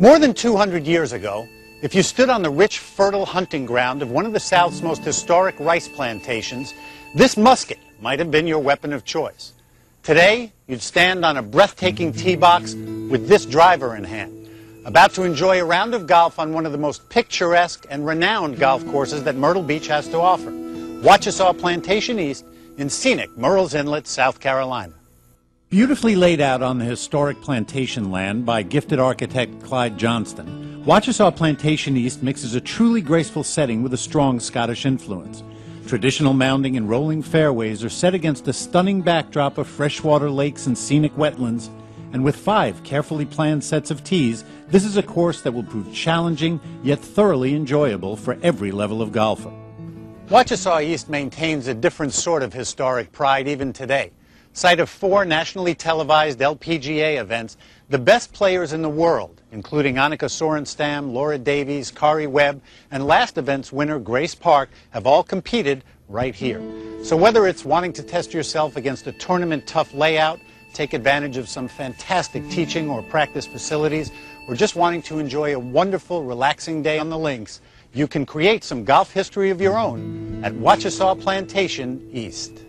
More than 200 years ago, if you stood on the rich, fertile hunting ground of one of the South's most historic rice plantations, this musket might have been your weapon of choice. Today, you'd stand on a breathtaking tee box with this driver in hand, about to enjoy a round of golf on one of the most picturesque and renowned golf courses that Myrtle Beach has to offer, Wachesaw Plantation East in scenic Murrells Inlet, South Carolina. Beautifully laid out on the historic plantation land by gifted architect Clyde Johnston, Wachesaw Plantation East mixes a truly graceful setting with a strong Scottish influence. Traditional mounding and rolling fairways are set against a stunning backdrop of freshwater lakes and scenic wetlands, and with five carefully planned sets of tees, this is a course that will prove challenging yet thoroughly enjoyable for every level of golfer. Wachesaw East maintains a different sort of historic pride even today site of four nationally televised LPGA events, the best players in the world, including Annika Sorenstam, Laura Davies, Karrie Webb, and last event's winner, Grace Park, have all competed right here. So whether it's wanting to test yourself against a tournament tough layout, take advantage of some fantastic teaching or practice facilities, or just wanting to enjoy a wonderful, relaxing day on the links, you can create some golf history of your own at Wachesaw Plantation East.